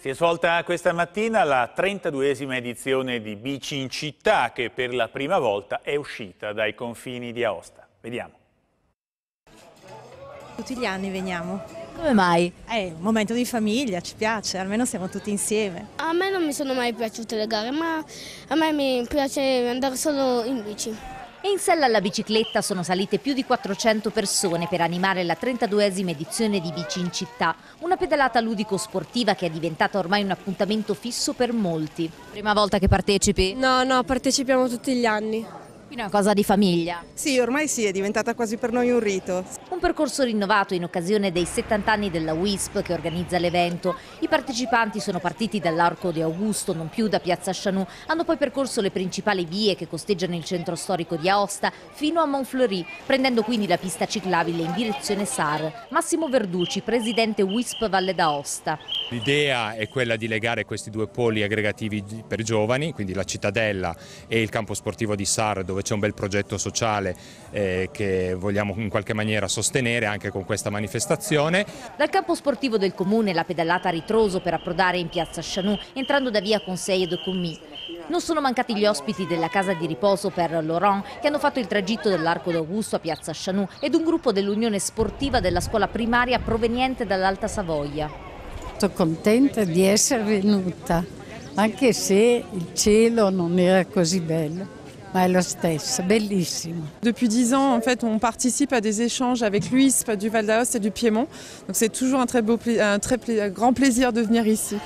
Si è svolta questa mattina la 32esima edizione di Bici in città che per la prima volta è uscita dai confini di Aosta. Vediamo. Tutti gli anni veniamo. Come mai? È un momento di famiglia, ci piace, almeno siamo tutti insieme. A me non mi sono mai piaciute le gare, ma a me mi piace andare solo in bici. E in sella alla bicicletta sono salite più di 400 persone per animare la 32esima edizione di Bici in città, una pedalata ludico-sportiva che è diventata ormai un appuntamento fisso per molti. Prima volta che partecipi? No, no, partecipiamo tutti gli anni. Quindi è una cosa di famiglia. Sì, ormai sì, è diventata quasi per noi un rito. Un percorso rinnovato in occasione dei 70 anni della WISP che organizza l'evento. I partecipanti sono partiti dall'Arco di Augusto, non più da Piazza Chanou, hanno poi percorso le principali vie che costeggiano il centro storico di Aosta fino a Montfleury, prendendo quindi la pista ciclabile in direzione SAR. Massimo Verducci, presidente WISP Valle d'Aosta. L'idea è quella di legare questi due poli aggregativi per giovani, quindi la cittadella e il campo sportivo di SAR dove c'è un bel progetto sociale eh, che vogliamo in qualche maniera sostenere anche con questa manifestazione. Dal campo sportivo del comune la pedalata a ritroso per approdare in piazza Chanou entrando da via Conseil de Commis. Non sono mancati gli ospiti della casa di riposo per Laurent che hanno fatto il tragitto dell'Arco d'Augusto a piazza Chanou ed un gruppo dell'Unione Sportiva della scuola primaria proveniente dall'Alta Savoia. Sono contenta di essere venuta, anche se il cielo non era così bello. Ma è lo stesso, bellissimo. Depuis dix ans, en fait, on participe à des échanges avec l'UISP du Val d'Aoste et du Piémont. Donc c'est toujours un grand plaisir de venir ici.